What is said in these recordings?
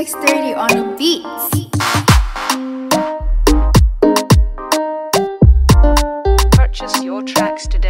6.30 on a beat. Purchase your tracks today.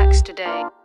tracks today.